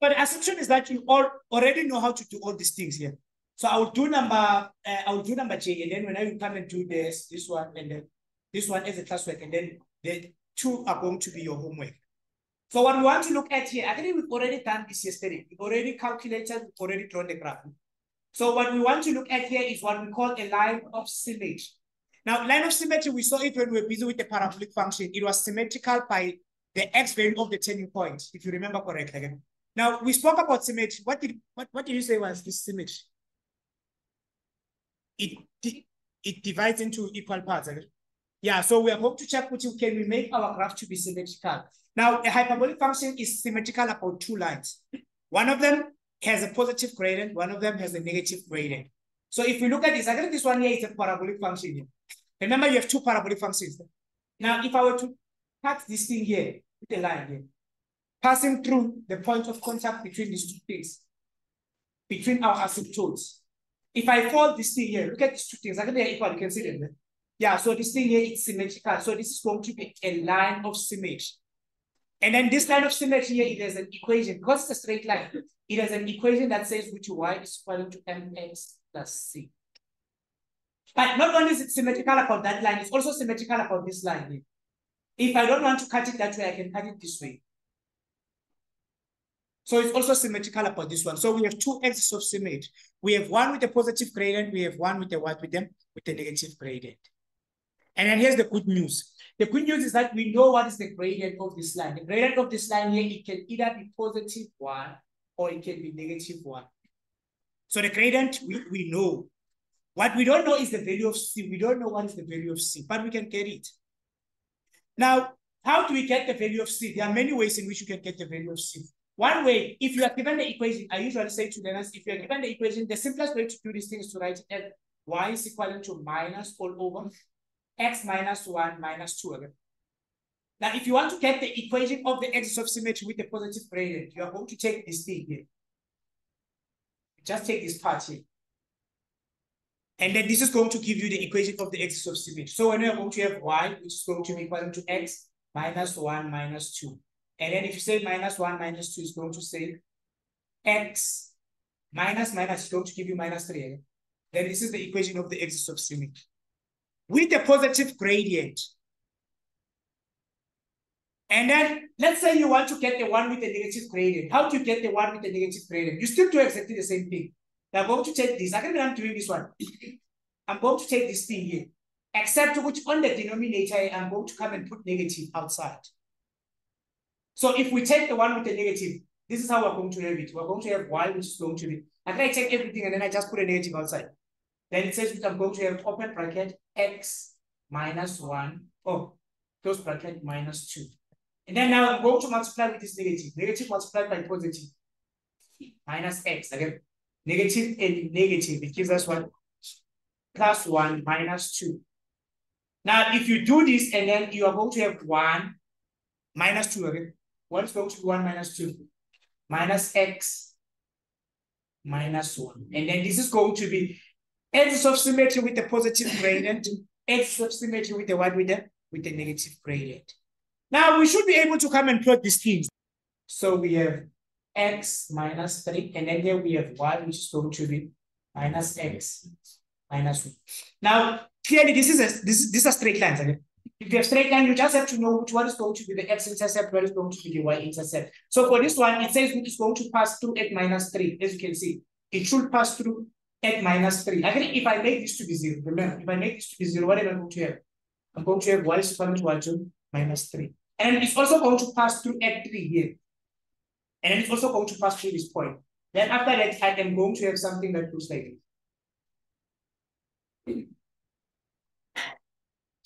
But the assumption is that you all already know how to do all these things here. So I will do number, uh, I will do number J, and then when I come and do this, this one, and then this one as a classwork, and then the two are going to be your homework. So what we want to look at here, I think we've already done this yesterday. We've already calculated, we've already drawn the graph. So what we want to look at here is what we call a line of symmetry. Now, line of symmetry, we saw it when we were busy with the parabolic function. It was symmetrical by the x value of the turning point, if you remember correctly. Now, we spoke about symmetry. What did, what, what did you say was this symmetry? It, it divides into equal parts. Yeah, so we are going to check you, can we make our graph to be symmetrical? Now, a hyperbolic function is symmetrical about two lines. One of them has a positive gradient, one of them has a negative gradient. So if we look at this, I think this one here is a parabolic function here. Remember, you have two parabolic functions. Now, if I were to cut this thing here with a line here, passing through the point of contact between these two things, between our asymptotes. If I fold this thing here, look at these two things. I think they're equal. You can see them. Yeah, so this thing here is symmetrical. So this is going to be a line of symmetry. And then this line of symmetry here, it has an equation. Because it's a straight line, it has an equation that says which y is equal to mx plus c. But not only is it symmetrical about that line, it's also symmetrical about this line here. If I don't want to cut it that way, I can cut it this way. So it's also symmetrical about this one. So we have two axes of symmetry. We have one with a positive gradient. We have one with a what with them with a negative gradient. And then here's the good news. The good news is that we know what is the gradient of this line. The gradient of this line here, it can either be positive one or it can be negative one. So the gradient, we, we know. What we don't know is the value of C. We don't know what is the value of C, but we can get it. Now, how do we get the value of C? There are many ways in which you can get the value of C. One way, if you are given the equation, I usually say to the learners, if you are given the equation, the simplest way to do this thing is to write it y is equal to minus all over x minus 1 minus 2 again. Now, if you want to get the equation of the axis of symmetry with the positive gradient, you are going to take this thing here. Just take this part here. And then this is going to give you the equation of the axis of symmetry. So when you're going to have y, which is going to be equal to x minus 1 minus 2. And then if you say minus 1 minus 2, is going to say x minus minus is going to give you minus 3. Then this is the equation of the axis of symmetry with a positive gradient. And then let's say you want to get the one with the negative gradient. How do you get the one with the negative gradient? You still do exactly the same thing. I'm going to take this. Can I'm doing this one. I'm going to take this thing here. Except which on the denominator, I'm going to come and put negative outside. So if we take the one with the negative, this is how we're going to have it. We're going to have y, which is going to be, I can take everything and then I just put a negative outside. Then it says I'm going to have open bracket x minus 1, oh, close bracket minus 2. And then now I'm going to multiply with this negative. Negative multiplied by. Minus x. Again, negative and negative. It gives us what? Plus 1 minus 2. Now, if you do this and then you are going to have 1 minus 2 again. What is going to be 1 minus 2? Minus x minus 1. And then this is going to be axis of symmetry with the positive gradient, axis of symmetry with the what with the with the negative gradient. Now we should be able to come and plot these things. So we have x minus 3, and then here we have y, which is going to be minus x minus 1. Now, clearly, this is a this, this is a straight line. Okay? If you have straight line, you just have to know which one is going to be the x-intercept, what is going to be the y-intercept. So for this one, it says it's going to pass through at minus 3, as you can see. It should pass through at minus 3. Again, if I make this to be 0, remember, if I make this to be 0, what am I going to have? I'm going to have y is equal to y to minus 3. And it's also going to pass through at 3 here. And it's also going to pass through this point. Then after that, I am going to have something that looks like this.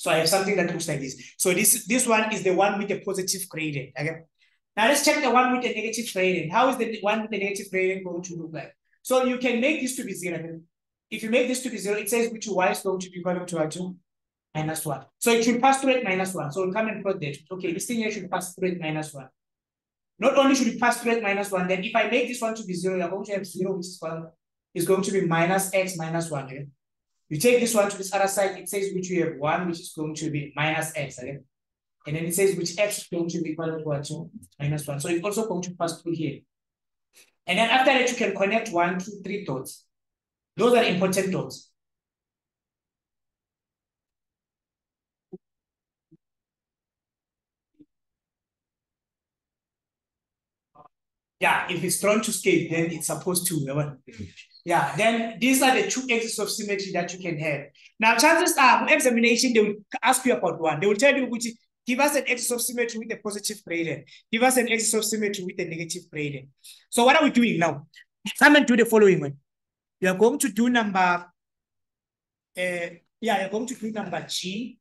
So I have something that looks like this. So this, this one is the one with the positive gradient. Okay? Now let's check the one with the negative gradient. How is the one with the negative gradient going to look like? So you can make this to be zero. If you make this to be zero, it says which y is going to be equal to two minus one. So it should pass through it minus one. So we'll come and put that. Okay, this thing here should pass through it minus one. Not only should it pass through it minus one, then if I make this one to be zero, you're going to have zero, which is one, is going to be minus x minus one. Okay? You take this one to this other side, it says which you have one, which is going to be minus x. Okay? And then it says which x is going to be equal to two, minus one. So it's also going to pass through here. And then after that, you can connect one, two, three dots. Those are important dots. Yeah, if it's drawn to scale, then it's supposed to. Yeah, then these are the two axes of symmetry that you can have. Now, chances are, examination, they will ask you about one. They will tell you, which give us an axis of symmetry with a positive gradient. Give us an axis of symmetry with a negative gradient. So what are we doing now? Come and do the following one. You are going to do number, uh, yeah, you're going to do number G.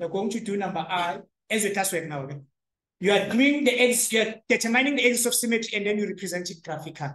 You're going to do number I as a task work now. You are doing the edge, you are determining the axes of symmetry and then you represent it graphically.